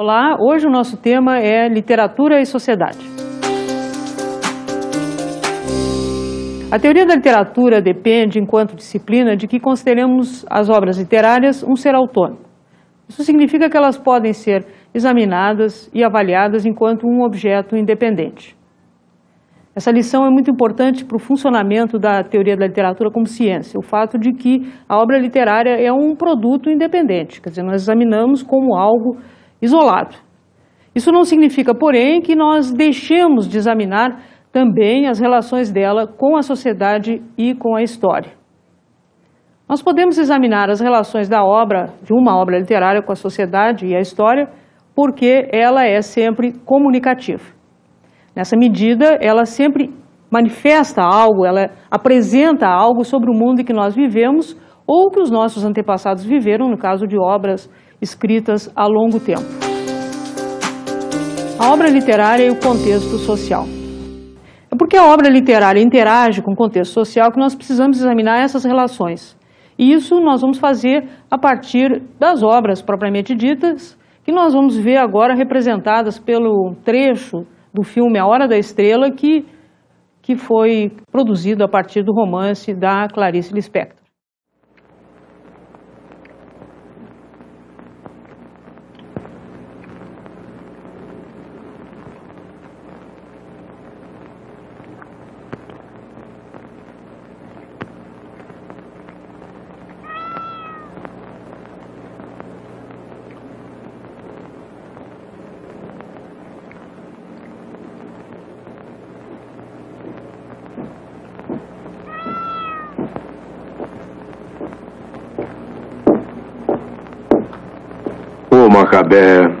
Olá, hoje o nosso tema é literatura e sociedade. A teoria da literatura depende, enquanto disciplina, de que consideremos as obras literárias um ser autônomo. Isso significa que elas podem ser examinadas e avaliadas enquanto um objeto independente. Essa lição é muito importante para o funcionamento da teoria da literatura como ciência, o fato de que a obra literária é um produto independente, quer dizer, nós examinamos como algo isolado. Isso não significa, porém, que nós deixemos de examinar também as relações dela com a sociedade e com a história. Nós podemos examinar as relações da obra, de uma obra literária com a sociedade e a história, porque ela é sempre comunicativa. Nessa medida, ela sempre manifesta algo, ela apresenta algo sobre o mundo em que nós vivemos ou que os nossos antepassados viveram, no caso de obras escritas a longo tempo. A obra literária e o contexto social. É porque a obra literária interage com o contexto social que nós precisamos examinar essas relações. E isso nós vamos fazer a partir das obras propriamente ditas, que nós vamos ver agora representadas pelo trecho do filme A Hora da Estrela, que, que foi produzido a partir do romance da Clarice Lispector. Macabé.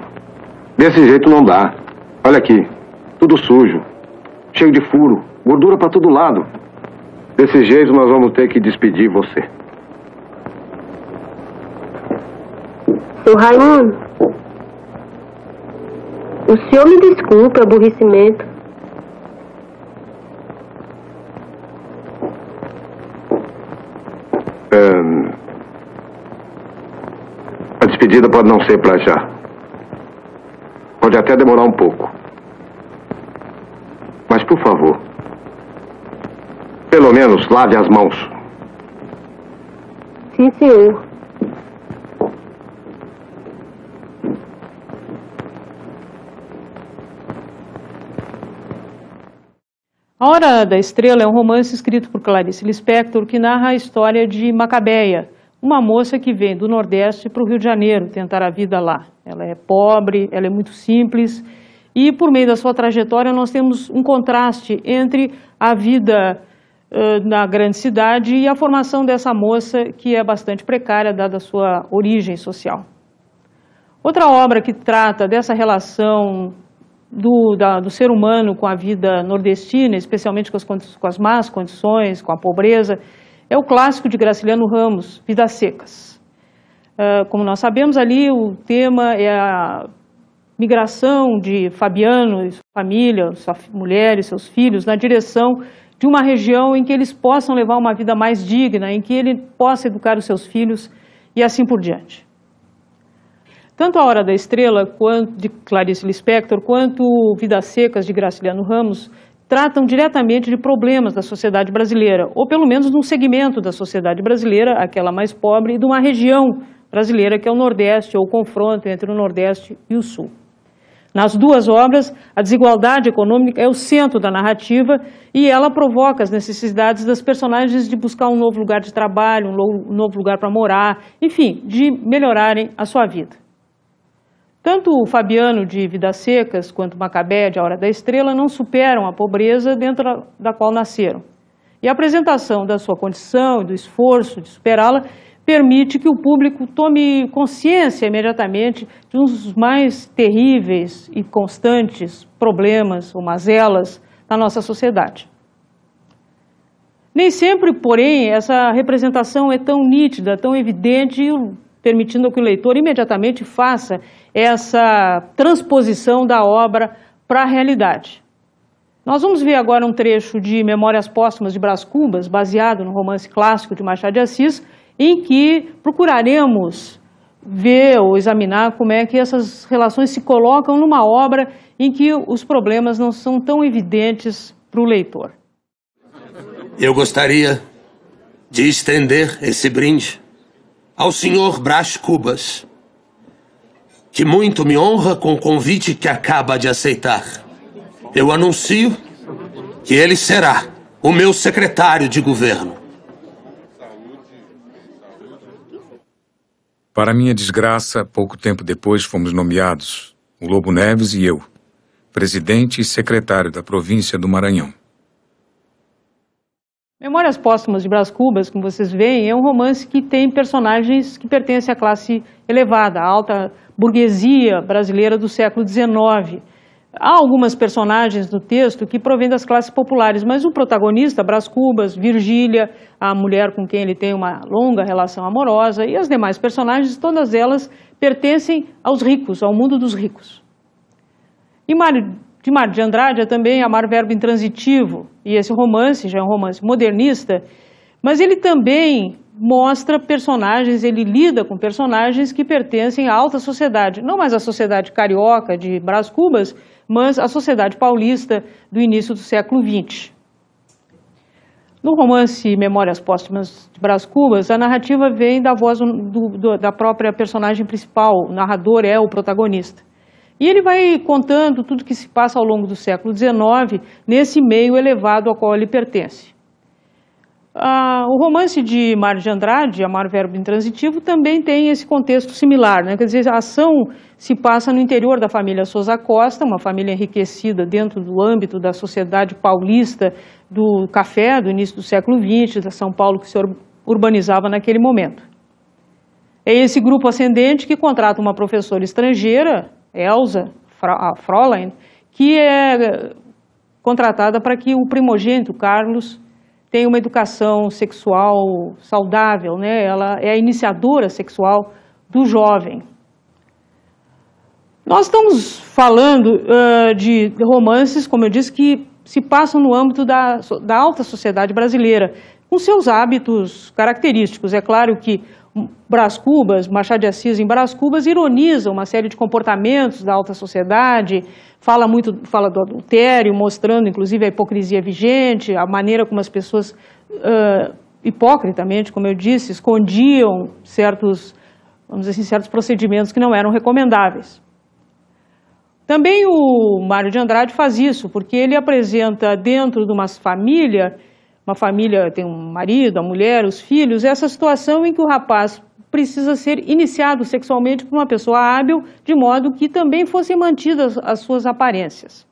Desse jeito não dá. Olha aqui, tudo sujo, cheio de furo, gordura para todo lado. Desse jeito nós vamos ter que despedir você. Seu Raimundo, o senhor me desculpe o aborrecimento. despedida pode não ser para já. Pode até demorar um pouco. Mas, por favor, pelo menos lave as mãos. Sim, senhor. A Hora da Estrela é um romance escrito por Clarice Lispector que narra a história de Macabeia, uma moça que vem do Nordeste para o Rio de Janeiro tentar a vida lá. Ela é pobre, ela é muito simples e por meio da sua trajetória nós temos um contraste entre a vida uh, na grande cidade e a formação dessa moça que é bastante precária dada a sua origem social. Outra obra que trata dessa relação do, da, do ser humano com a vida nordestina, especialmente com as, com as más condições, com a pobreza, é o clássico de Graciliano Ramos, Vidas Secas. Ah, como nós sabemos ali, o tema é a migração de Fabiano e sua família, sua mulher e seus filhos na direção de uma região em que eles possam levar uma vida mais digna, em que ele possa educar os seus filhos e assim por diante. Tanto A Hora da Estrela, quanto de Clarice Lispector, quanto Vidas Secas de Graciliano Ramos tratam diretamente de problemas da sociedade brasileira, ou pelo menos de um segmento da sociedade brasileira, aquela mais pobre, e de uma região brasileira que é o Nordeste, ou o confronto entre o Nordeste e o Sul. Nas duas obras, a desigualdade econômica é o centro da narrativa e ela provoca as necessidades das personagens de buscar um novo lugar de trabalho, um novo lugar para morar, enfim, de melhorarem a sua vida. Tanto o Fabiano de Vidas Secas quanto o Macabé de A Hora da Estrela não superam a pobreza dentro da qual nasceram. E a apresentação da sua condição e do esforço de superá-la permite que o público tome consciência imediatamente de uns mais terríveis e constantes problemas ou mazelas na nossa sociedade. Nem sempre, porém, essa representação é tão nítida, tão evidente, permitindo que o leitor imediatamente faça essa transposição da obra para a realidade. Nós vamos ver agora um trecho de Memórias Póstumas de Brás Cubas, baseado no romance clássico de Machado de Assis, em que procuraremos ver ou examinar como é que essas relações se colocam numa obra em que os problemas não são tão evidentes para o leitor. Eu gostaria de estender esse brinde ao senhor Brás Cubas, que muito me honra com o convite que acaba de aceitar. Eu anuncio que ele será o meu secretário de governo. Para minha desgraça, pouco tempo depois fomos nomeados, o Lobo Neves e eu, presidente e secretário da província do Maranhão. Memórias Póstumas de Brás Cubas, como vocês veem, é um romance que tem personagens que pertencem à classe elevada, à alta burguesia brasileira do século XIX. Há algumas personagens no texto que provêm das classes populares, mas o protagonista, Brás Cubas, Virgília, a mulher com quem ele tem uma longa relação amorosa, e as demais personagens, todas elas pertencem aos ricos, ao mundo dos ricos. E Mário de Mar de Andrade é também amar verbo intransitivo, e esse romance já é um romance modernista, mas ele também mostra personagens, ele lida com personagens que pertencem à alta sociedade, não mais à sociedade carioca de Brás Cubas, mas à sociedade paulista do início do século XX. No romance Memórias Póstumas de Brás Cubas, a narrativa vem da voz do, do, da própria personagem principal, o narrador é o protagonista. E ele vai contando tudo que se passa ao longo do século XIX nesse meio elevado ao qual ele pertence. Ah, o romance de Mário de Andrade, Amar Verbo Intransitivo, também tem esse contexto similar. Né? Quer dizer, a ação se passa no interior da família Souza Costa, uma família enriquecida dentro do âmbito da sociedade paulista do café, do início do século XX, da São Paulo que se urbanizava naquele momento. É esse grupo ascendente que contrata uma professora estrangeira, Elsa Fräulein, que é contratada para que o primogênito, Carlos, tem uma educação sexual saudável, né? ela é a iniciadora sexual do jovem. Nós estamos falando uh, de romances, como eu disse, que se passam no âmbito da, da alta sociedade brasileira, com seus hábitos característicos. É claro que Brás Cubas, Machado de Assis em Brás Cubas ironiza uma série de comportamentos da alta sociedade, fala muito fala do adultério, mostrando inclusive a hipocrisia vigente, a maneira como as pessoas, uh, hipocritamente, como eu disse, escondiam certos, vamos dizer assim, certos procedimentos que não eram recomendáveis. Também o Mário de Andrade faz isso, porque ele apresenta dentro de uma família uma família tem um marido, a mulher, os filhos, essa situação em que o rapaz precisa ser iniciado sexualmente por uma pessoa hábil, de modo que também fossem mantidas as suas aparências.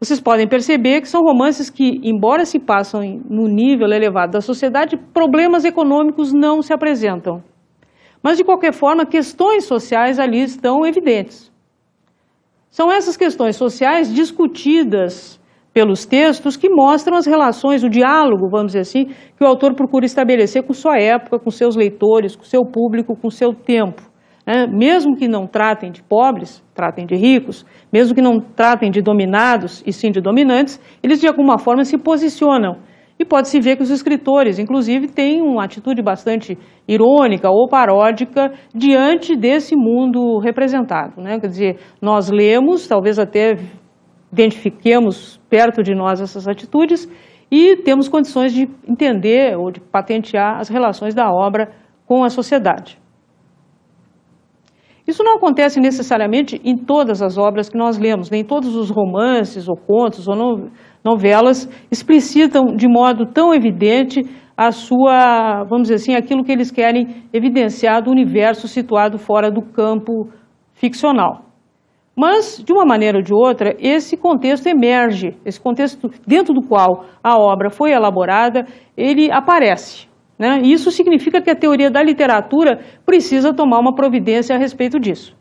Vocês podem perceber que são romances que, embora se passam no nível elevado da sociedade, problemas econômicos não se apresentam. Mas, de qualquer forma, questões sociais ali estão evidentes. São essas questões sociais discutidas pelos textos que mostram as relações, o diálogo, vamos dizer assim, que o autor procura estabelecer com sua época, com seus leitores, com seu público, com seu tempo. Né? Mesmo que não tratem de pobres, tratem de ricos, mesmo que não tratem de dominados e sim de dominantes, eles de alguma forma se posicionam. E pode-se ver que os escritores, inclusive, têm uma atitude bastante irônica ou paródica diante desse mundo representado. Né? Quer dizer, nós lemos, talvez até identifiquemos perto de nós essas atitudes e temos condições de entender ou de patentear as relações da obra com a sociedade. Isso não acontece necessariamente em todas as obras que nós lemos, nem todos os romances ou contos ou novelas explicitam de modo tão evidente a sua, vamos dizer assim, aquilo que eles querem evidenciar do universo situado fora do campo ficcional. Mas, de uma maneira ou de outra, esse contexto emerge, esse contexto dentro do qual a obra foi elaborada, ele aparece. Né? Isso significa que a teoria da literatura precisa tomar uma providência a respeito disso.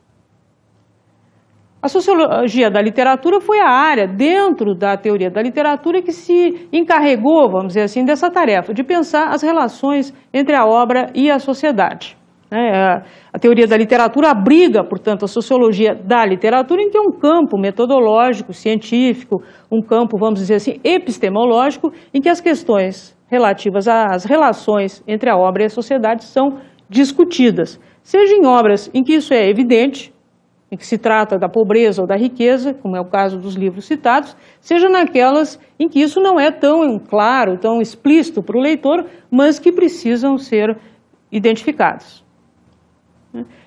A sociologia da literatura foi a área dentro da teoria da literatura que se encarregou, vamos dizer assim, dessa tarefa, de pensar as relações entre a obra e a sociedade. Né? A teoria da literatura abriga, portanto, a sociologia da literatura, em que é um campo metodológico, científico, um campo, vamos dizer assim, epistemológico, em que as questões relativas às relações entre a obra e a sociedade são discutidas, seja em obras em que isso é evidente, em que se trata da pobreza ou da riqueza, como é o caso dos livros citados, seja naquelas em que isso não é tão claro, tão explícito para o leitor, mas que precisam ser identificados.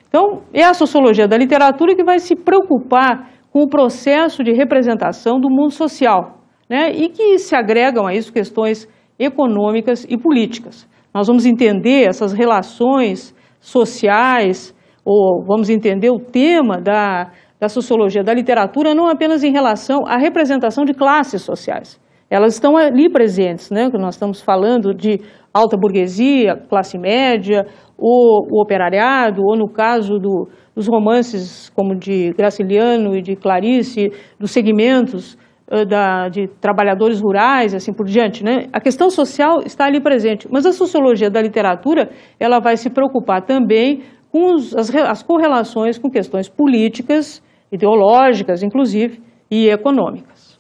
Então, é a sociologia da literatura que vai se preocupar com o processo de representação do mundo social, né, e que se agregam a isso questões econômicas e políticas. Nós vamos entender essas relações sociais, ou vamos entender o tema da, da sociologia da literatura não apenas em relação à representação de classes sociais. Elas estão ali presentes, né? nós estamos falando de alta burguesia, classe média, o, o operariado, ou no caso do, dos romances como de Graciliano e de Clarice, dos segmentos uh, da, de trabalhadores rurais, assim por diante. Né? A questão social está ali presente, mas a sociologia da literatura ela vai se preocupar também com os, as, as correlações com questões políticas, ideológicas, inclusive, e econômicas.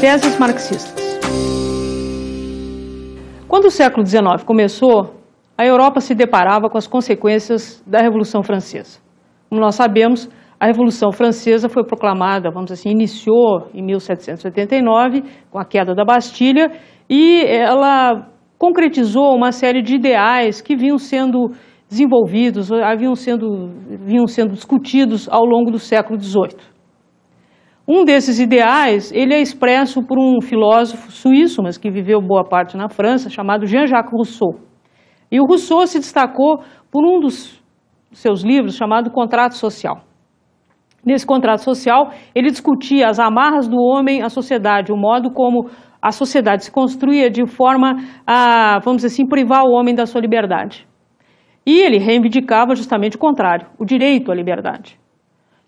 Teses marxistas. Quando o século XIX começou, a Europa se deparava com as consequências da Revolução Francesa. Como nós sabemos, a Revolução Francesa foi proclamada, vamos assim, iniciou em 1789, com a queda da Bastilha, e ela concretizou uma série de ideais que vinham sendo desenvolvidos, haviam sendo, vinham sendo discutidos ao longo do século XVIII. Um desses ideais, ele é expresso por um filósofo suíço, mas que viveu boa parte na França, chamado Jean-Jacques Rousseau. E o Rousseau se destacou por um dos seus livros chamado Contrato Social. Nesse contrato social, ele discutia as amarras do homem à sociedade, o modo como a sociedade se construía de forma a, vamos dizer assim, privar o homem da sua liberdade. E ele reivindicava justamente o contrário, o direito à liberdade.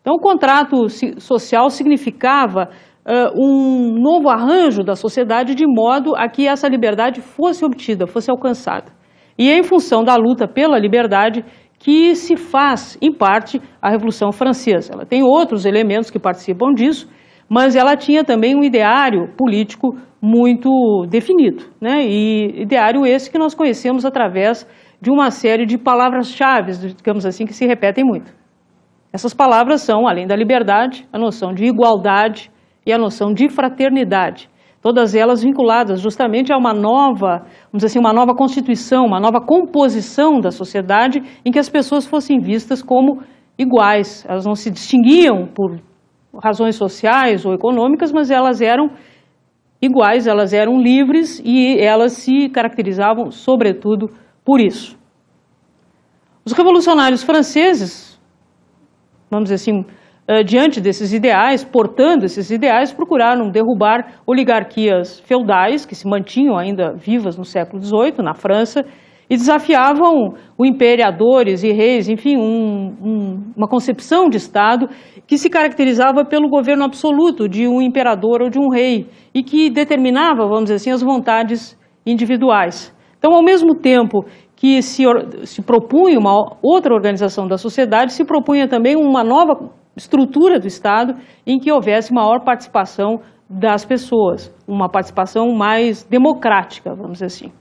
Então, o contrato social significava uh, um novo arranjo da sociedade de modo a que essa liberdade fosse obtida, fosse alcançada. E é em função da luta pela liberdade que se faz, em parte, a Revolução Francesa. Ela tem outros elementos que participam disso, mas ela tinha também um ideário político muito definido, né? e ideário esse que nós conhecemos através de uma série de palavras-chave, digamos assim, que se repetem muito. Essas palavras são, além da liberdade, a noção de igualdade e a noção de fraternidade. Todas elas vinculadas justamente a uma nova, vamos dizer assim, uma nova constituição, uma nova composição da sociedade em que as pessoas fossem vistas como iguais. Elas não se distinguiam por razões sociais ou econômicas, mas elas eram iguais, elas eram livres e elas se caracterizavam, sobretudo, por isso. Os revolucionários franceses vamos dizer assim, uh, diante desses ideais, portando esses ideais, procuraram derrubar oligarquias feudais que se mantinham ainda vivas no século XVIII, na França, e desafiavam o imperadores e reis, enfim, um, um, uma concepção de Estado que se caracterizava pelo governo absoluto de um imperador ou de um rei e que determinava, vamos dizer assim, as vontades individuais. Então, ao mesmo tempo que se, se propunha uma outra organização da sociedade, se propunha também uma nova estrutura do Estado em que houvesse maior participação das pessoas, uma participação mais democrática, vamos dizer assim.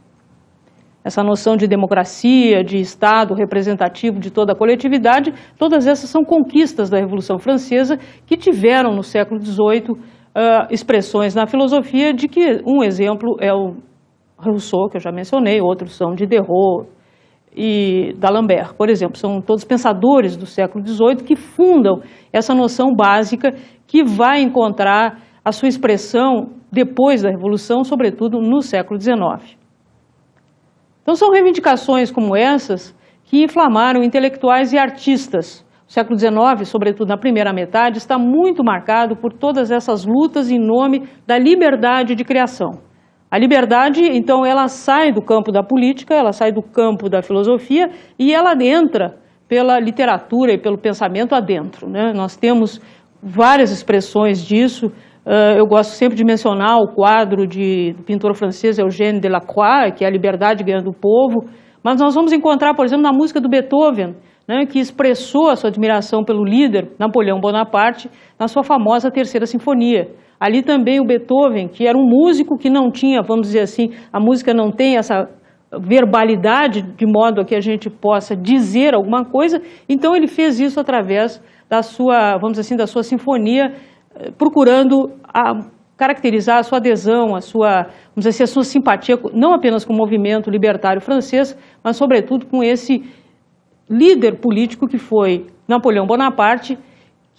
Essa noção de democracia, de Estado representativo de toda a coletividade, todas essas são conquistas da Revolução Francesa que tiveram no século XVIII uh, expressões na filosofia de que um exemplo é o Rousseau, que eu já mencionei, outros são Diderot e d'Alembert, por exemplo. São todos pensadores do século XVIII que fundam essa noção básica que vai encontrar a sua expressão depois da Revolução, sobretudo no século XIX. Então são reivindicações como essas que inflamaram intelectuais e artistas. O século XIX, sobretudo na primeira metade, está muito marcado por todas essas lutas em nome da liberdade de criação. A liberdade, então, ela sai do campo da política, ela sai do campo da filosofia e ela entra pela literatura e pelo pensamento adentro. Né? Nós temos várias expressões disso. Uh, eu gosto sempre de mencionar o quadro de, do pintor francês Eugène Delacroix, que é a liberdade ganhando o povo. Mas nós vamos encontrar, por exemplo, na música do Beethoven, né, que expressou a sua admiração pelo líder Napoleão Bonaparte na sua famosa Terceira Sinfonia. Ali também o Beethoven, que era um músico que não tinha, vamos dizer assim, a música não tem essa verbalidade de modo a que a gente possa dizer alguma coisa. Então ele fez isso através da sua, vamos dizer assim, da sua sinfonia, eh, procurando a, caracterizar a sua adesão, a sua, vamos dizer assim, a sua simpatia, não apenas com o movimento libertário francês, mas sobretudo com esse líder político que foi Napoleão Bonaparte,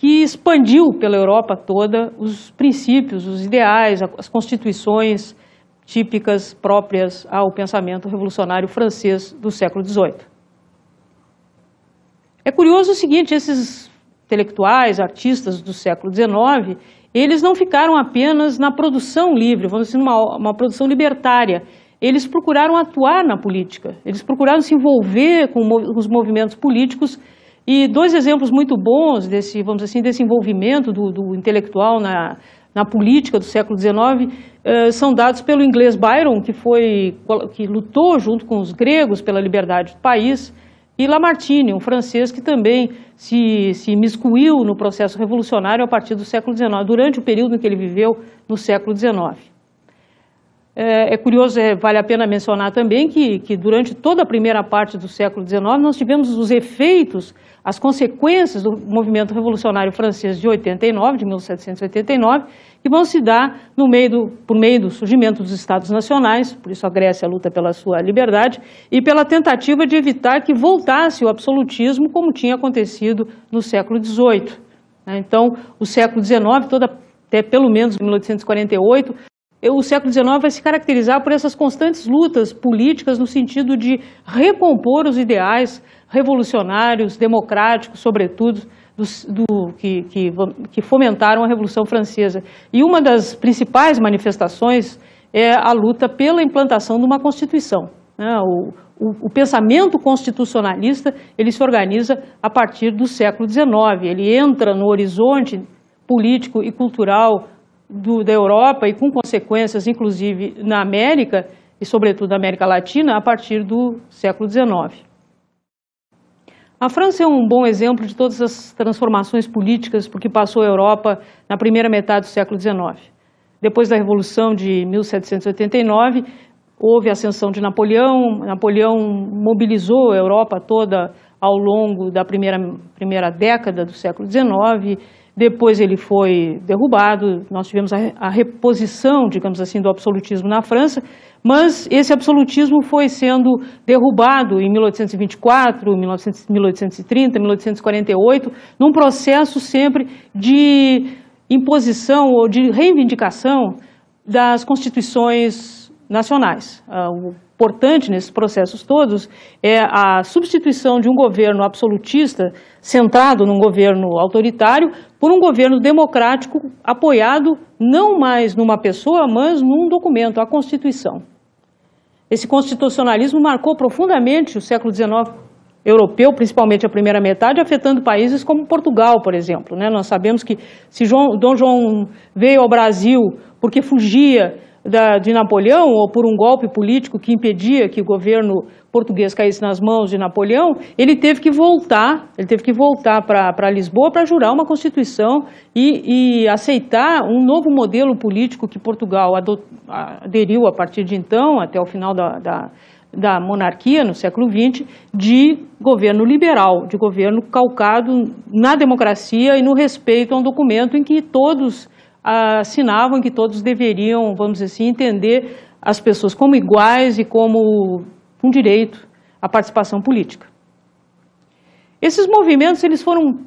que expandiu pela Europa toda os princípios, os ideais, as constituições típicas próprias ao pensamento revolucionário francês do século XVIII. É curioso o seguinte, esses intelectuais, artistas do século XIX, eles não ficaram apenas na produção livre, vamos dizer, uma, uma produção libertária. Eles procuraram atuar na política, eles procuraram se envolver com os movimentos políticos e dois exemplos muito bons desse, vamos assim, desse envolvimento do, do intelectual na, na política do século XIX eh, são dados pelo inglês Byron, que, foi, que lutou junto com os gregos pela liberdade do país, e Lamartine, um francês que também se, se miscuiu no processo revolucionário a partir do século XIX, durante o período em que ele viveu no século XIX. É, é curioso, é, vale a pena mencionar também que, que durante toda a primeira parte do século XIX nós tivemos os efeitos as consequências do movimento revolucionário francês de 89, de 1789, que vão se dar no meio do, por meio do surgimento dos Estados Nacionais, por isso a Grécia luta pela sua liberdade, e pela tentativa de evitar que voltasse o absolutismo como tinha acontecido no século XVIII. Né? Então, o século XIX, toda, até pelo menos 1848, o século XIX vai se caracterizar por essas constantes lutas políticas no sentido de recompor os ideais revolucionários, democráticos, sobretudo, do, do, que, que, que, fomentaram a Revolução Francesa. E uma das principais manifestações é a luta pela implantação de uma Constituição. Né? O, o, o, pensamento constitucionalista ele se organiza a partir do século XIX. Ele entra no horizonte político e cultural do, da Europa e com consequências, inclusive, na América e, sobretudo, na América Latina, a partir do século XIX. A França é um bom exemplo de todas as transformações políticas por que passou a Europa na primeira metade do século XIX. Depois da Revolução de 1789, houve a ascensão de Napoleão, Napoleão mobilizou a Europa toda ao longo da primeira, primeira década do século XIX, depois ele foi derrubado, nós tivemos a, a reposição, digamos assim, do absolutismo na França, mas esse absolutismo foi sendo derrubado em 1824, 1830, 1848, num processo sempre de imposição ou de reivindicação das constituições nacionais. Ah, o importante nesses processos todos é a substituição de um governo absolutista, centrado num governo autoritário, por um governo democrático apoiado não mais numa pessoa, mas num documento, a Constituição. Esse constitucionalismo marcou profundamente o século XIX europeu, principalmente a primeira metade, afetando países como Portugal, por exemplo. Né? Nós sabemos que se João, Dom João veio ao Brasil porque fugia da, de Napoleão ou por um golpe político que impedia que o governo português caísse nas mãos de Napoleão, ele teve que voltar, ele teve que voltar para Lisboa para jurar uma constituição e, e, aceitar um novo modelo político que Portugal aderiu a partir de então, até o final da, da, da monarquia no século XX, de governo liberal, de governo calcado na democracia e no respeito a um documento em que todos assinavam que todos deveriam, vamos dizer assim, entender as pessoas como iguais e como um direito à participação política. Esses movimentos eles foram,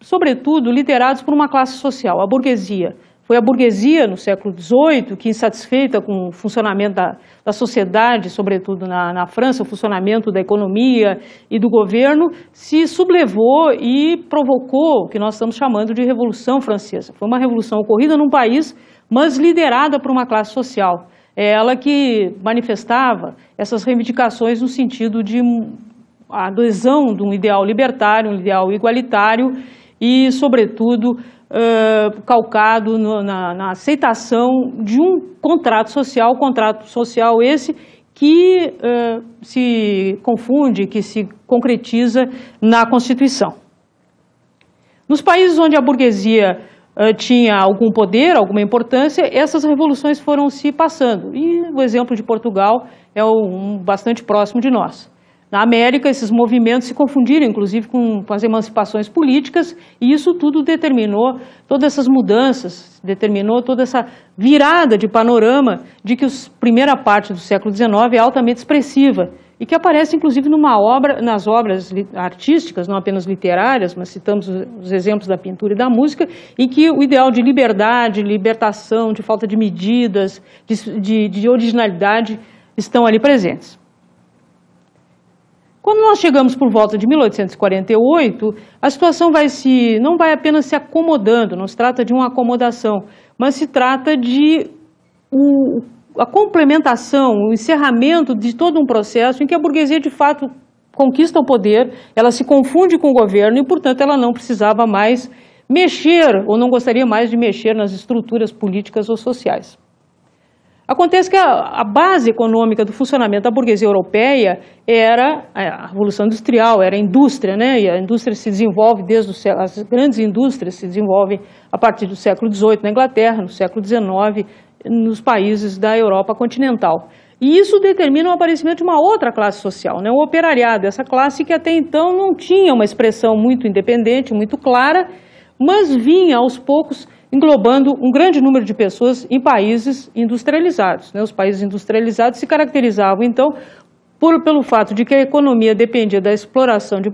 sobretudo, liderados por uma classe social, a burguesia, foi a burguesia no século XVIII que, insatisfeita com o funcionamento da, da sociedade, sobretudo na, na, França, o funcionamento da economia e do governo, se sublevou e provocou o que nós estamos chamando de Revolução Francesa. Foi uma revolução ocorrida num país, mas liderada por uma classe social. É ela que manifestava essas reivindicações no sentido de adesão de um ideal libertário, um ideal igualitário e, sobretudo, uh, calcado no, na, na, aceitação de um contrato social, contrato social esse que uh, se confunde, que se concretiza na Constituição. Nos países onde a burguesia tinha algum poder, alguma importância, essas revoluções foram se passando. E o exemplo de Portugal é um bastante próximo de nós. Na América, esses movimentos se confundiram, inclusive, com, com, as emancipações políticas, e isso tudo determinou todas essas mudanças, determinou toda essa virada de panorama de que a primeira parte do século XIX é altamente expressiva e que aparece, inclusive, numa obra, nas obras artísticas, não apenas literárias, mas citamos os exemplos da pintura e da música, em que o ideal de liberdade, libertação, de falta de medidas, de, de, de originalidade estão ali presentes. Quando nós chegamos por volta de 1848, a situação vai se, não vai apenas se acomodando, não se trata de uma acomodação, mas se trata de o, a complementação, o encerramento de todo um processo em que a burguesia de fato conquista o poder, ela se confunde com o governo e, portanto, ela não precisava mais mexer ou não gostaria mais de mexer nas estruturas políticas ou sociais. Acontece que a, a, base econômica do funcionamento da burguesia europeia era a revolução industrial, era a indústria, né? E a indústria se desenvolve desde o, as grandes indústrias se desenvolvem a partir do século XVIII na Inglaterra, no século XIX nos países da Europa continental. E isso determina o aparecimento de uma outra classe social, né? o operariado, essa classe que até então não tinha uma expressão muito independente, muito clara, mas vinha aos poucos englobando um grande número de pessoas em países industrializados. Né? Os países industrializados se caracterizavam, então, por, pelo fato de que a economia dependia da exploração de,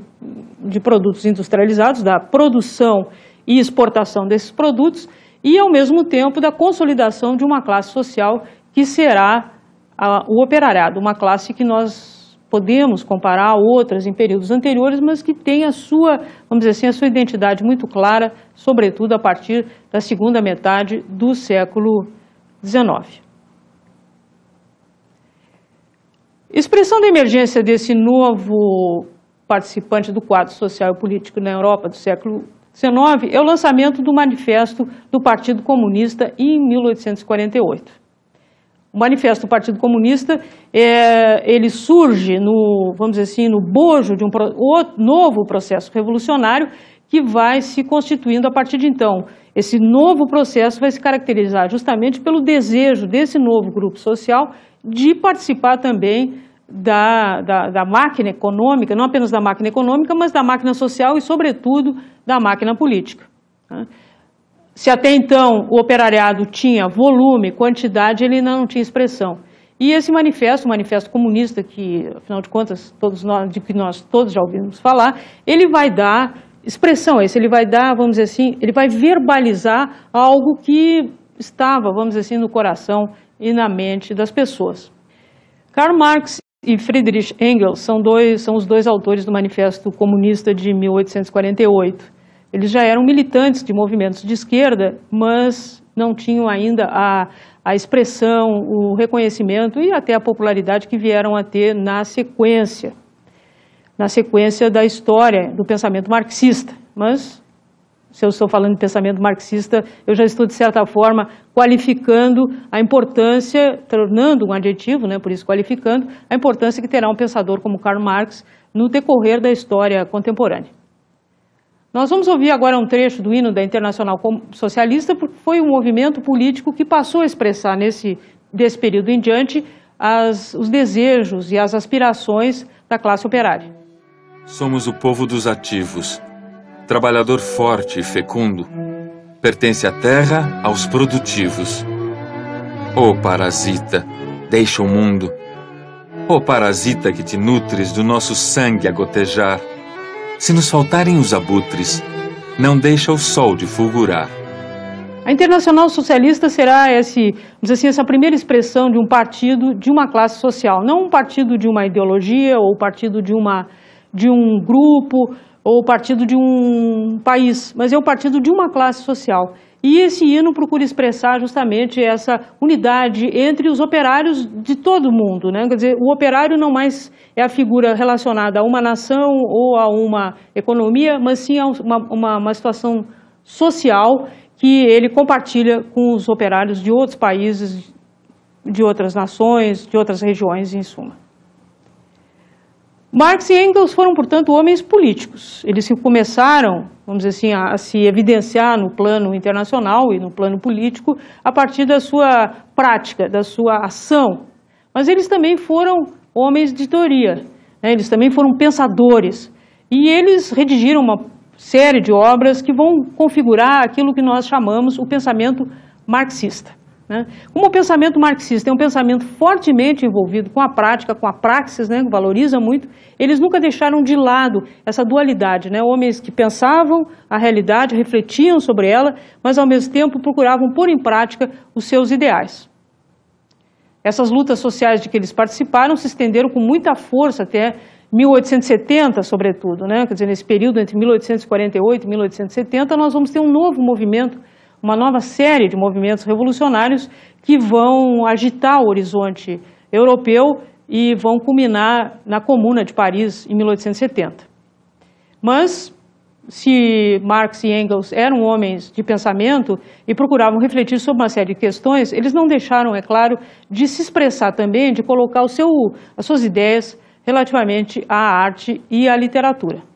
de produtos industrializados, da produção e exportação desses produtos, e, ao mesmo tempo, da consolidação de uma classe social que será a, o operariado, uma classe que nós podemos comparar a outras em períodos anteriores, mas que tem a sua, vamos dizer assim, a sua identidade muito clara, sobretudo a partir da segunda metade do século XIX. Expressão da emergência desse novo participante do quadro social e político na Europa do século XIX é o lançamento do Manifesto do Partido Comunista em 1848. O manifesto do Partido Comunista, é, ele surge no, vamos dizer assim, no bojo de um novo processo revolucionário que vai se constituindo a partir de então. Esse novo processo vai se caracterizar justamente pelo desejo desse novo grupo social de participar também da, da, da, máquina econômica, não apenas da máquina econômica, mas da máquina social e, sobretudo, da máquina política. Né? Se até então o operariado tinha volume, quantidade, ele não tinha expressão. E esse manifesto, o manifesto comunista, que afinal de contas todos nós, de que nós todos já ouvimos falar, ele vai dar expressão a isso, ele vai dar, vamos dizer assim, ele vai verbalizar algo que estava, vamos dizer assim, no coração e na mente das pessoas. Karl Marx e Friedrich Engels são, dois, são os dois autores do Manifesto Comunista de 1848. Eles já eram militantes de movimentos de esquerda, mas não tinham ainda a, a expressão, o reconhecimento e até a popularidade que vieram a ter na sequência, na sequência da história do pensamento marxista. Mas, se eu estou falando de pensamento marxista, eu já estou, de certa forma, qualificando a importância, tornando um adjetivo, né, por isso qualificando, a importância que terá um pensador como Karl Marx no decorrer da história contemporânea. Nós vamos ouvir agora um trecho do hino da Internacional Socialista, porque foi um movimento político que passou a expressar nesse desse período em diante as, os desejos e as aspirações da classe operária. Somos o povo dos ativos, trabalhador forte e fecundo, pertence à terra aos produtivos. Ô oh, parasita, deixa o mundo. Ô oh, parasita que te nutres do nosso sangue a gotejar se nos faltarem os abutres, não deixa o sol de fulgurar. A Internacional Socialista será esse, assim, essa primeira expressão de um partido de uma classe social, não um partido de uma ideologia ou partido de, uma, de um grupo ou partido de um país, mas é o partido de uma classe social. E esse hino procura expressar justamente essa unidade entre os operários de todo o mundo. Né? Quer dizer, o operário não mais é a figura relacionada a uma nação ou a uma economia, mas sim a uma, uma, uma situação social que ele compartilha com os operários de outros países, de outras nações, de outras regiões, em suma. Marx e Engels foram, portanto, homens políticos. Eles começaram vamos dizer assim, a, a, se evidenciar no plano internacional e no plano político a partir da sua prática, da sua ação. Mas eles também foram homens de teoria, né? eles também foram pensadores. E eles redigiram uma série de obras que vão configurar aquilo que nós chamamos o pensamento marxista. Né? Como o pensamento marxista é um pensamento fortemente envolvido com a prática, com a praxis, né, que valoriza muito, eles nunca deixaram de lado essa dualidade, né? homens que pensavam a realidade, refletiam sobre ela, mas ao mesmo tempo procuravam pôr em prática os seus ideais. Essas lutas sociais de que eles participaram se estenderam com muita força até 1870, sobretudo, né? quer dizer, nesse período entre 1848 e 1870, nós vamos ter um novo movimento uma nova série de movimentos revolucionários que vão agitar o horizonte europeu e vão culminar na Comuna de Paris em 1870. Mas, se Marx e Engels eram homens de pensamento e procuravam refletir sobre uma série de questões, eles não deixaram, é claro, de se expressar também, de colocar seu, as suas ideias relativamente à arte e à literatura.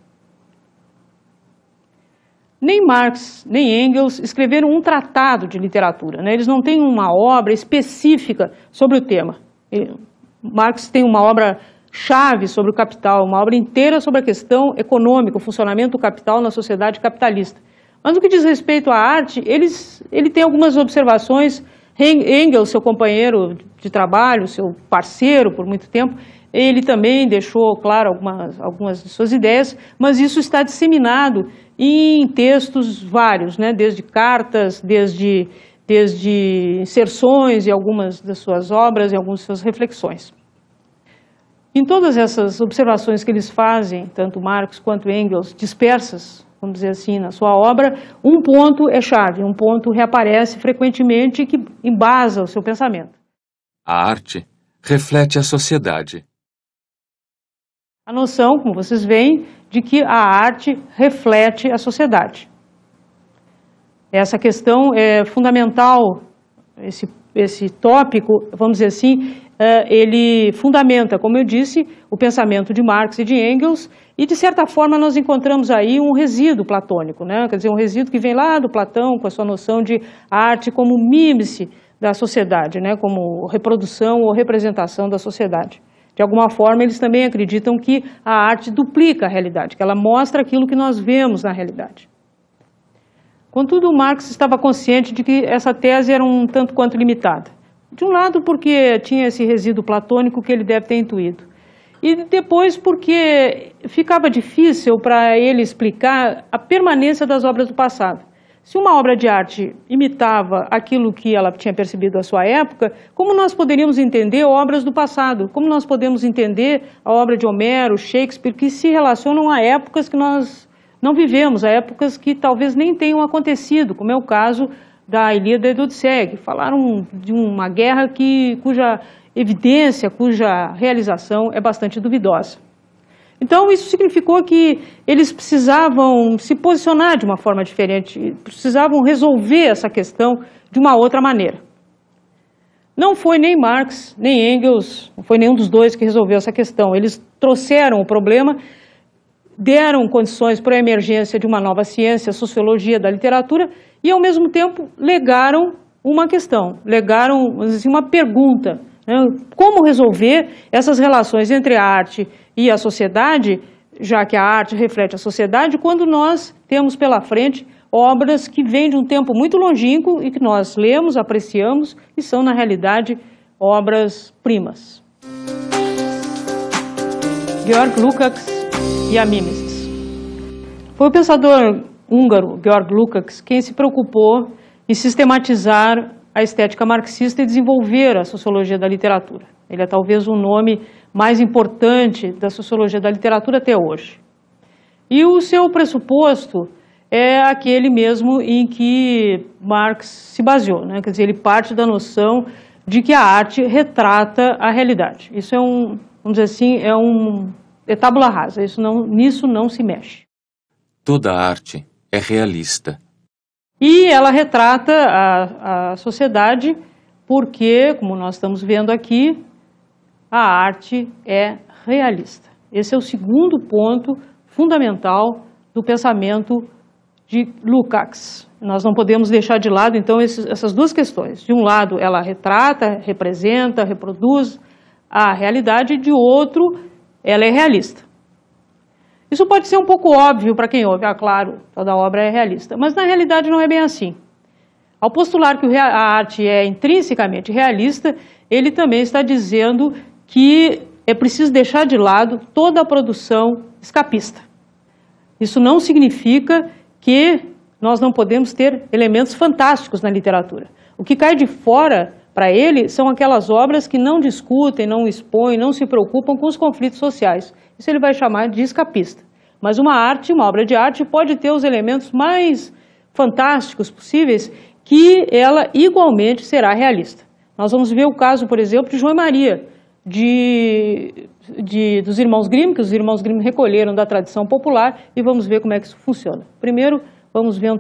Nem Marx, nem Engels escreveram um tratado de literatura. Né? Eles não têm uma obra específica sobre o tema. Marx tem uma obra chave sobre o capital, uma obra inteira sobre a questão econômica, o funcionamento do capital na sociedade capitalista. Mas no que diz respeito à arte, eles, ele tem algumas observações. Engels, seu companheiro de trabalho, seu parceiro por muito tempo, ele também deixou claro algumas, algumas de suas ideias, mas isso está disseminado em textos vários, né, desde cartas, desde, desde inserções e algumas das suas obras e algumas de suas reflexões. Em todas essas observações que eles fazem, tanto Marx quanto Engels, dispersas, vamos dizer assim, na sua obra, um ponto é chave, um ponto reaparece frequentemente que embasa o seu pensamento. A arte reflete a sociedade. A noção, como vocês veem, de que a arte reflete a sociedade. Essa questão é fundamental, esse, esse tópico, vamos dizer assim, é, ele fundamenta, como eu disse, o pensamento de Marx e de Engels, e de certa forma nós encontramos aí um resíduo platônico, né? quer dizer, um resíduo que vem lá do Platão, com a sua noção de arte como mímese da sociedade, né? como reprodução ou representação da sociedade. De alguma forma, eles também acreditam que a arte duplica a realidade, que ela mostra aquilo que nós vemos na realidade. Contudo, Marx estava consciente de que essa tese era um tanto quanto limitada. De um lado, porque tinha esse resíduo platônico que ele deve ter intuído. E depois, porque ficava difícil para ele explicar a permanência das obras do passado. Se uma obra de arte imitava aquilo que ela tinha percebido à sua época, como nós poderíamos entender obras do passado? Como nós podemos entender a obra de Homero, Shakespeare, que se relacionam a épocas que nós não vivemos, a épocas que talvez nem tenham acontecido, como é o caso da Ilíada e do Odisseia, que falaram de uma guerra que, cuja evidência, cuja realização é bastante duvidosa. Então, isso significou que eles precisavam se posicionar de uma forma diferente, precisavam resolver essa questão de uma outra maneira. Não foi nem Marx, nem Engels, não foi nenhum dos dois que resolveu essa questão. Eles trouxeram o problema, deram condições para a emergência de uma nova ciência, sociologia da literatura, e ao mesmo tempo legaram uma questão, legaram assim, uma pergunta. Né? Como resolver essas relações entre a arte e a sociedade, já que a arte reflete a sociedade, quando nós temos pela frente obras que vêm de um tempo muito longínquo e que nós lemos, apreciamos e são, na realidade, obras primas. Georg Lukács e a Mimesis. Foi o pensador húngaro Georg Lukács quem se preocupou em sistematizar a estética marxista e desenvolver a sociologia da literatura. Ele é talvez o nome mais importante da sociologia da literatura até hoje. E o seu pressuposto é aquele mesmo em que Marx se baseou, né? quer dizer, ele parte da noção de que a arte retrata a realidade. Isso é um, vamos dizer assim, é um é tábula rasa, isso não, nisso não se mexe. Toda arte é realista. E ela retrata a, a sociedade porque, como nós estamos vendo aqui, a arte é realista. Esse é o segundo ponto fundamental do pensamento de Lukács. Nós não podemos deixar de lado, então, esses, essas duas questões. De um lado, ela retrata, representa, reproduz a realidade, de outro, ela é realista. Isso pode ser um pouco óbvio para quem ouve, ah, claro, toda obra é realista, mas na realidade não é bem assim. Ao postular que a arte é intrinsecamente realista, ele também está dizendo que é preciso deixar de lado toda a produção escapista. Isso não significa que nós não podemos ter elementos fantásticos na literatura. O que cai de fora para ele são aquelas obras que não discutem, não expõem, não se preocupam com os conflitos sociais. Isso ele vai chamar de escapista. Mas uma arte, uma obra de arte, pode ter os elementos mais fantásticos possíveis que ela igualmente será realista. Nós vamos ver o caso, por exemplo, de João Maria, de, de, dos irmãos Grimm, que os irmãos Grimm recolheram da tradição popular, e vamos ver como é que isso funciona. Primeiro, vamos ver...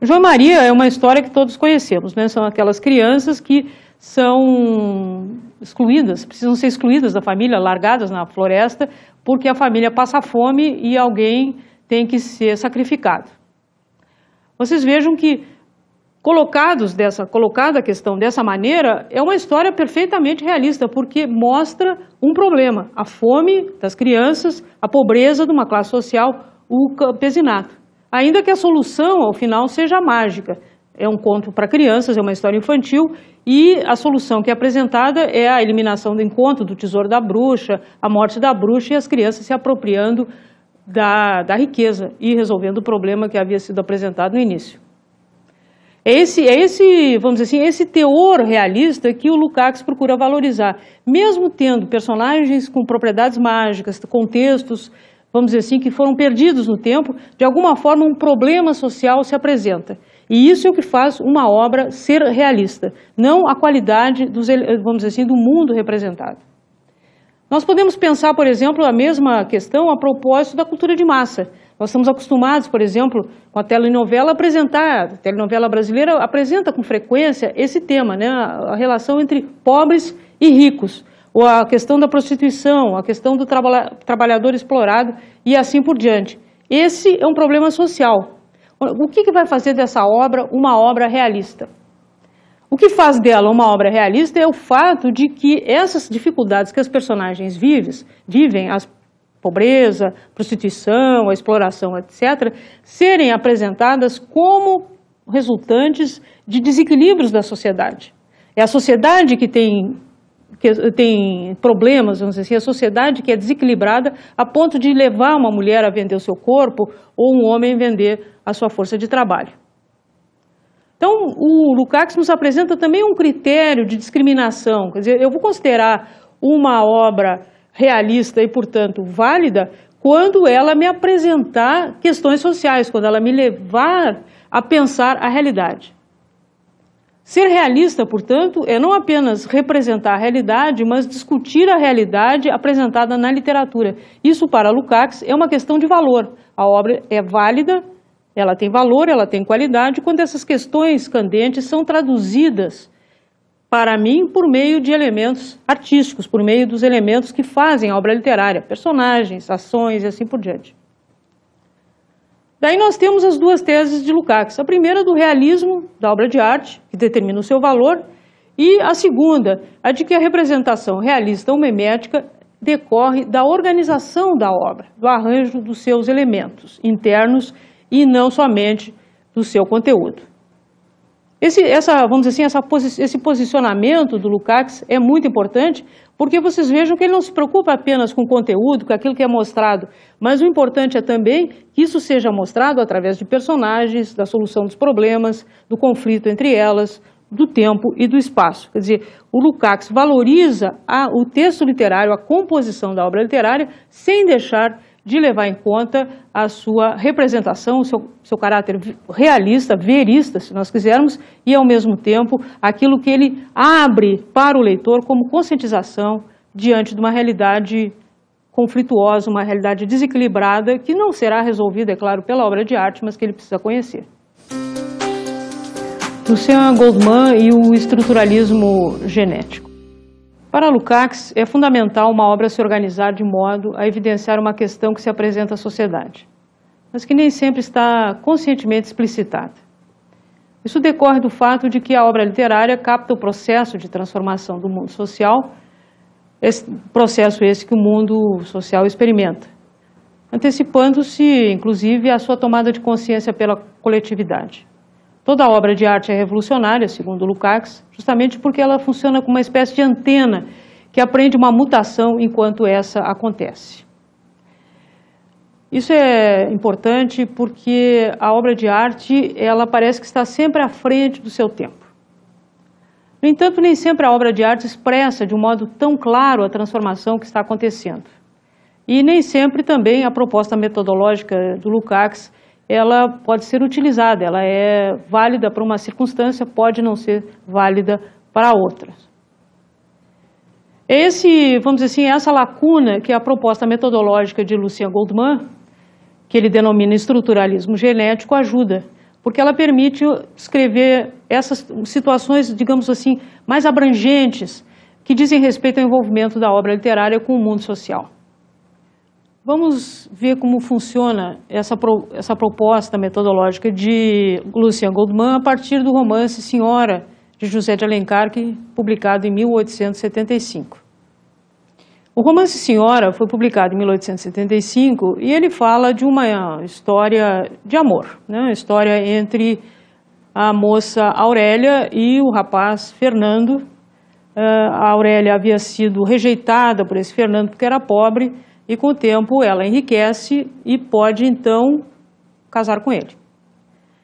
João Maria é uma história que todos conhecemos, né? são aquelas crianças que são excluídas, precisam ser excluídas da família, largadas na floresta, porque a família passa fome e alguém tem que ser sacrificado. Vocês vejam que colocados dessa, colocada a questão dessa maneira, é uma história perfeitamente realista, porque mostra um problema, a fome das crianças, a pobreza de uma classe social, o campesinato. Ainda que a solução, ao final, seja mágica. É um conto para crianças, é uma história infantil, e a solução que é apresentada é a eliminação do encontro do tesouro da bruxa, a morte da bruxa e as crianças se apropriando da, da riqueza e resolvendo o problema que havia sido apresentado no início. É esse, é esse, vamos dizer assim, esse teor realista que o Lukács procura valorizar. Mesmo tendo personagens com propriedades mágicas, contextos, vamos dizer assim, que foram perdidos no tempo, de alguma forma um problema social se apresenta. E isso é o que faz uma obra ser realista, não a qualidade, dos, vamos dizer assim, do mundo representado. Nós podemos pensar, por exemplo, a mesma questão a propósito da cultura de massa. Nós estamos acostumados, por exemplo, com a telenovela apresentar, a telenovela brasileira apresenta com frequência esse tema, né, a relação entre pobres e ricos, ou a questão da prostituição, a questão do trabalha, trabalhador explorado e assim por diante. Esse é um problema social. O que, que vai fazer dessa obra uma obra realista? O que faz dela uma obra realista é o fato de que essas dificuldades que as personagens vivem, vivem as pobreza, prostituição, a exploração, etc., serem apresentadas como resultantes de desequilíbrios da sociedade. É a sociedade que tem, que tem problemas, vamos dizer assim, a sociedade que é desequilibrada a ponto de levar uma mulher a vender o seu corpo ou um homem a vender a sua força de trabalho. Então, o Lukács nos apresenta também um critério de discriminação. Quer dizer, eu vou considerar uma obra realista e, portanto, válida quando ela me apresentar questões sociais, quando ela me levar a pensar a realidade. Ser realista, portanto, é não apenas representar a realidade, mas discutir a realidade apresentada na literatura. Isso, para Lukács, é uma questão de valor. A obra é válida, ela tem valor, ela tem qualidade, quando essas questões candentes são traduzidas para mim por meio de elementos artísticos, por meio dos elementos que fazem a obra literária, personagens, ações e assim por diante. Daí nós temos as duas teses de Lukács. A primeira do realismo da obra de arte, que determina o seu valor, e a segunda, a de que a representação realista ou memética decorre da organização da obra, do arranjo dos seus elementos internos e não somente do seu conteúdo. Esse, essa, vamos assim, essa, esse posicionamento do Lukács é muito importante, porque vocês vejam que ele não se preocupa apenas com o conteúdo, com aquilo que é mostrado, mas o importante é também que isso seja mostrado através de personagens, da solução dos problemas, do conflito entre elas, do tempo e do espaço. Quer dizer, o Lukács valoriza a, o texto literário, a composição da obra literária, sem deixar de levar em conta a sua representação, o seu, seu caráter realista, verista, se nós quisermos, e ao mesmo tempo aquilo que ele abre para o leitor como conscientização diante de uma realidade conflituosa, uma realidade desequilibrada, que não será resolvida, é claro, pela obra de arte, mas que ele precisa conhecer. Lucien Goldman e o estruturalismo genético. Para Lukács, é fundamental uma obra se organizar de modo a evidenciar uma questão que se apresenta à sociedade. mas que nem sempre está conscientemente explicitada. Isso decorre do fato de que a obra literária capta o processo de transformação do mundo social, esse processo esse que o mundo social experimenta, antecipando-se, inclusive, a sua tomada de consciência pela coletividade. Toda obra de arte é revolucionária, segundo Lukács, justamente porque ela funciona como uma espécie de antena que aprende uma mutação enquanto essa acontece. Isso é importante porque a obra de arte, ela parece que está sempre à frente do seu tempo. No entanto, nem sempre a obra de arte expressa de um modo tão claro a transformação que está acontecendo. E nem sempre também a proposta metodológica do Lukács, ela pode ser utilizada, ela é válida para uma circunstância, pode não ser válida para outras. Esse, vamos dizer assim, essa lacuna que a proposta metodológica de Lucien Goldman, que ele denomina estruturalismo genético, ajuda, porque ela permite descrever essas situações, digamos assim, mais abrangentes, que dizem respeito ao envolvimento da obra literária com o mundo social. Vamos ver como funciona essa, pro, essa proposta metodológica de Lucien Goldman a partir do romance Senhora, de José de Alencar, que publicado em 1875. O romance Senhora foi publicado em 1875 e ele fala de uma história de amor, né? uma história entre a moça Aurélia e o rapaz Fernando. Uh, a Aurélia havia sido rejeitada por esse Fernando porque era pobre e com o tempo ela enriquece e pode então casar com ele.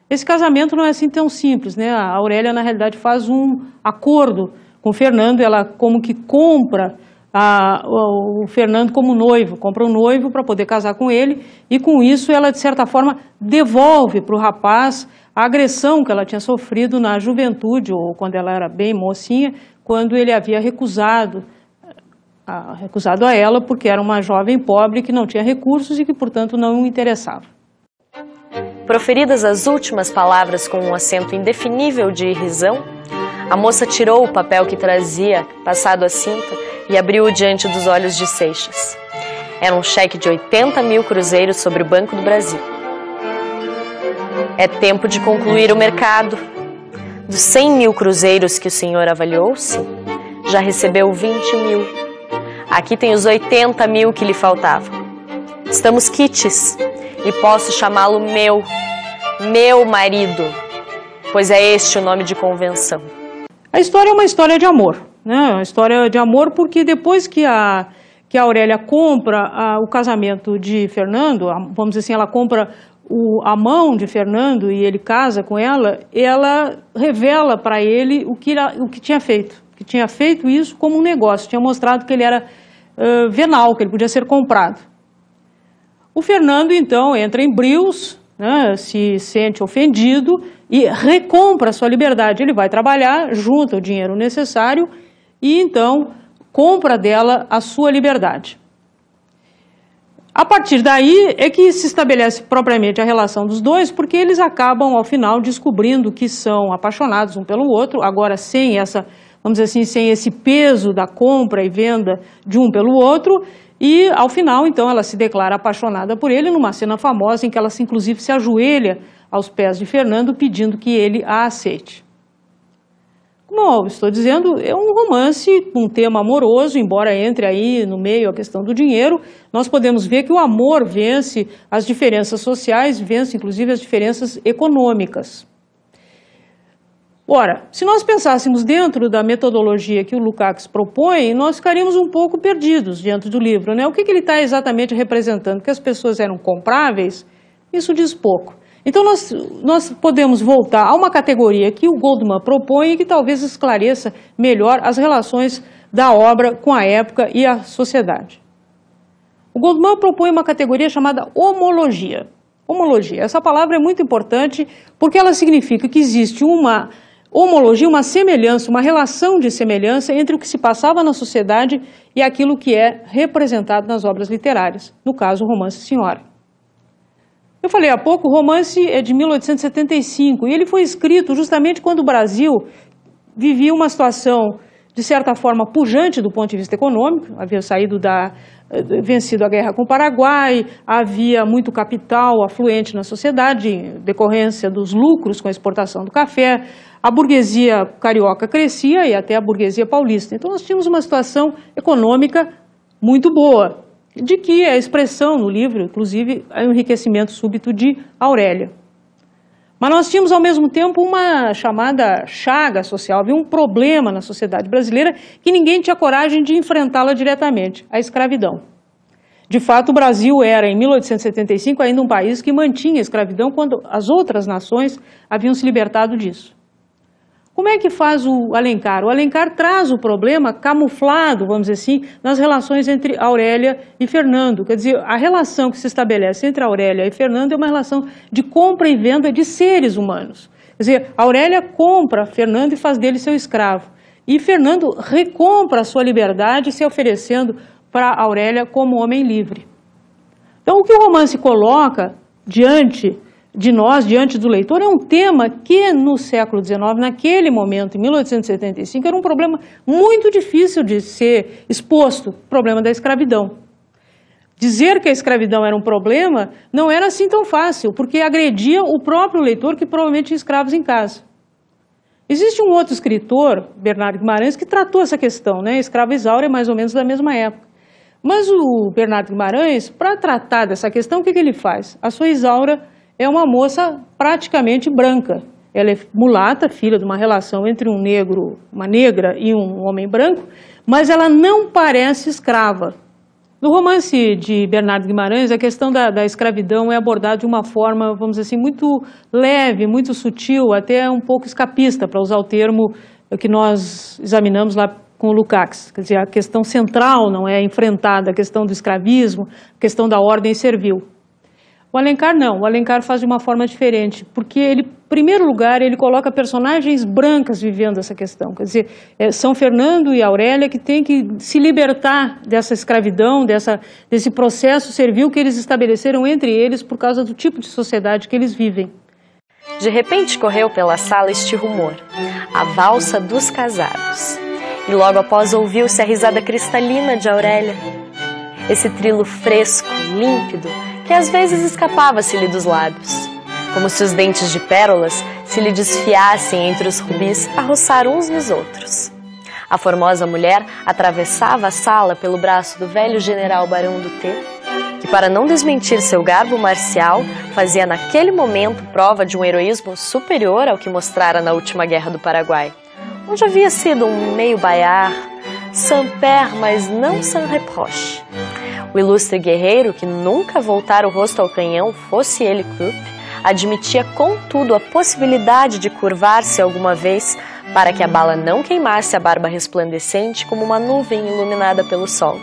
Esse casamento não é assim tão simples, né? A Aurélia, na realidade, faz um acordo com o Fernando, ela como que compra a, o, Fernando como noivo, compra um noivo para poder casar com ele, e com isso ela, de certa forma, devolve para o rapaz a agressão que ela tinha sofrido na juventude, ou quando ela era bem mocinha, quando ele havia recusado a, recusado a ela porque era uma jovem pobre que não tinha recursos e que, portanto, não interessava. Proferidas as últimas palavras com um acento indefinível de risão, a moça tirou o papel que trazia, passado a cinta, e abriu-o diante dos olhos de Seixas. Era um cheque de 80 mil cruzeiros sobre o Banco do Brasil. É tempo de concluir o mercado. Dos 100 mil cruzeiros que o senhor avaliou, sim, já recebeu 20 mil. Aqui tem os 80 mil que lhe faltavam. Estamos quites e posso chamá-lo meu, meu marido, pois é este o nome de convenção. A história é uma história de amor, né? Uma história de amor porque depois que a que a Aurélia compra a, o casamento de Fernando, a, vamos dizer assim, ela compra o, a mão de Fernando e ele casa com ela, ela revela para ele o que, o que tinha feito, que tinha feito isso como um negócio, tinha mostrado que ele era uh, venal, que ele podia ser comprado. O Fernando, então, entra em brios, né, se sente ofendido e recompra sua liberdade. Ele vai trabalhar, junta o dinheiro necessário e, então, compra dela a sua liberdade. A partir daí é que se estabelece propriamente a relação dos dois, porque eles acabam, ao final, descobrindo que são apaixonados um pelo outro, agora sem essa, vamos dizer assim, sem esse peso da compra e venda de um pelo outro, e, ao final, então, ela se declara apaixonada por ele numa cena famosa em que ela, inclusive, se ajoelha aos pés de Fernando pedindo que ele a aceite. Como estou dizendo, é um romance um tema amoroso, embora entre aí no meio a questão do dinheiro, nós podemos ver que o amor vence as diferenças sociais, vence inclusive as diferenças econômicas. Ora, se nós pensássemos dentro da metodologia que o Lukács propõe, nós ficaríamos um pouco perdidos diante do livro. Né? O que, que ele está exatamente representando? Que as pessoas eram compráveis? Isso diz pouco. Então, nós, nós podemos voltar a uma categoria que o Goldman propõe e que talvez esclareça melhor as relações da obra com a época e a sociedade. O Goldman propõe uma categoria chamada homologia. Homologia. Essa palavra é muito importante porque ela significa que existe uma homologia, uma semelhança, uma relação de semelhança entre o que se passava na sociedade e aquilo que é representado nas obras literárias, no caso, o romance Senhora. Eu falei há pouco, o romance é de 1875 e ele foi escrito justamente quando o Brasil vivia uma situação de certa forma, pujante do ponto de vista econômico, havia saído da, eh, vencido a guerra com o Paraguai, havia muito capital afluente na sociedade, em decorrência dos lucros com a exportação do café, a burguesia carioca crescia e até a burguesia paulista. Então nós tínhamos uma situação econômica muito boa, de que a expressão no livro, inclusive, é o enriquecimento súbito de Aurélia. Mas nós tínhamos, ao mesmo tempo, uma chamada chaga social, havia um problema na sociedade brasileira que ninguém tinha coragem de enfrentá-la diretamente, a escravidão. De fato, o Brasil era, em 1875, ainda um país que mantinha a escravidão quando as outras nações haviam se libertado disso. Como é que faz o Alencar? O Alencar traz o problema camuflado, vamos dizer assim, nas relações entre Aurélia e Fernando. Quer dizer, a relação que se estabelece entre Aurélia e Fernando é uma relação de compra e venda de seres humanos. Quer dizer, Aurélia compra Fernando e faz dele seu escravo. E Fernando recompra a sua liberdade se oferecendo para Aurélia como homem livre. Então, o que o romance coloca diante de nós diante do leitor é um tema que no século XIX, naquele momento, em 1875, era um problema muito difícil de ser exposto, problema da escravidão. Dizer que a escravidão era um problema não era assim tão fácil, porque agredia o próprio leitor que provavelmente tinha escravos em casa. Existe um outro escritor, Bernardo Guimarães, que tratou essa questão, né? Escravo Isaura é mais ou menos da mesma época. Mas o Bernardo Guimarães, para tratar dessa questão, o que, que ele faz? A sua Isaura é uma moça praticamente branca. Ela é mulata, filha de uma relação entre um negro, uma negra e um homem branco, mas ela não parece escrava. No romance de Bernardo Guimarães, a questão da, da, escravidão é abordada de uma forma, vamos dizer assim, muito leve, muito sutil, até um pouco escapista, para usar o termo que nós examinamos lá com o Lukács. Quer dizer, a questão central não é enfrentada, a questão do escravismo, a questão da ordem servil. O Alencar não, o Alencar faz de uma forma diferente, porque ele, em primeiro lugar, ele coloca personagens brancas vivendo essa questão. Quer dizer, é São Fernando e Aurélia que têm que se libertar dessa escravidão, dessa, desse processo servil que eles estabeleceram entre eles por causa do tipo de sociedade que eles vivem. De repente correu pela sala este rumor, a valsa dos casados. E logo após ouviu-se a risada cristalina de Aurélia. Esse trilo fresco, límpido, que às vezes escapava-se-lhe dos lábios, como se os dentes de pérolas se lhe desfiassem entre os rubis a roçar uns nos outros. A formosa mulher atravessava a sala pelo braço do velho general Barão do T, que, para não desmentir seu garbo marcial, fazia naquele momento prova de um heroísmo superior ao que mostrara na última guerra do Paraguai, onde havia sido um meio baiar, sans père, mas não sans reproche. O ilustre guerreiro, que nunca voltara o rosto ao canhão, fosse ele Krupp, admitia contudo a possibilidade de curvar-se alguma vez para que a bala não queimasse a barba resplandecente como uma nuvem iluminada pelo sol.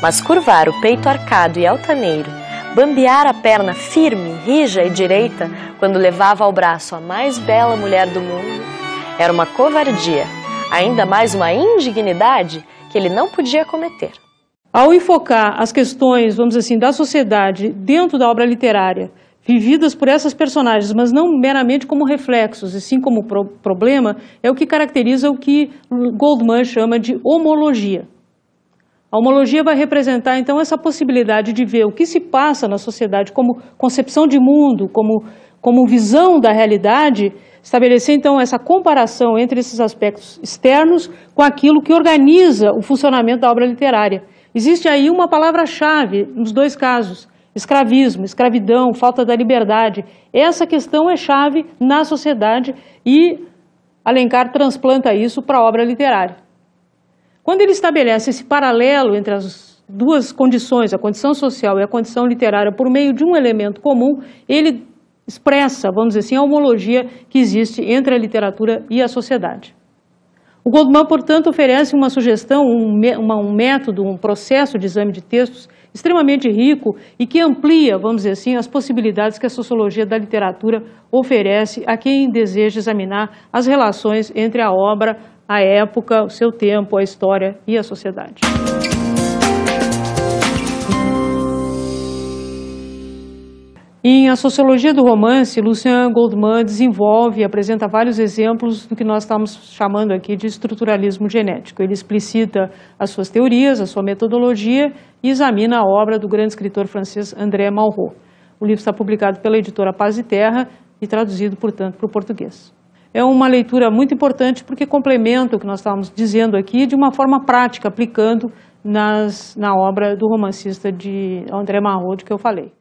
Mas curvar o peito arcado e altaneiro, bambear a perna firme, rija e direita quando levava ao braço a mais bela mulher do mundo, era uma covardia, ainda mais uma indignidade que ele não podia cometer. Ao enfocar as questões, vamos dizer assim, da sociedade dentro da obra literária, vividas por essas personagens, mas não meramente como reflexos, e sim como pro problema, é o que caracteriza o que Goldman chama de homologia. A homologia vai representar, então, essa possibilidade de ver o que se passa na sociedade como concepção de mundo, como, como visão da realidade, estabelecer, então, essa comparação entre esses aspectos externos com aquilo que organiza o funcionamento da obra literária. Existe aí uma palavra-chave nos dois casos: escravismo, escravidão, falta da liberdade. Essa questão é chave na sociedade e Alencar transplanta isso para a obra literária. Quando ele estabelece esse paralelo entre as duas condições, a condição social e a condição literária, por meio de um elemento comum, ele expressa, vamos dizer assim, a homologia que existe entre a literatura e a sociedade. O Goldman, portanto, oferece uma sugestão, um, uma, um método, um processo de exame de textos extremamente rico e que amplia, vamos dizer assim, as possibilidades que a sociologia da literatura oferece a quem deseja examinar as relações entre a obra, a época, o seu tempo, a história e a sociedade. Em A Sociologia do Romance, Lucien Goldman desenvolve e apresenta vários exemplos do que nós estamos chamando aqui de estruturalismo genético. Ele explicita as suas teorias, a sua metodologia e examina a obra do grande escritor francês André Malraux. O livro está publicado pela editora Paz e Terra e traduzido, portanto, para o português. É uma leitura muito importante porque complementa o que nós estávamos dizendo aqui de uma forma prática, aplicando nas, na obra do romancista de André Malraux, que eu falei.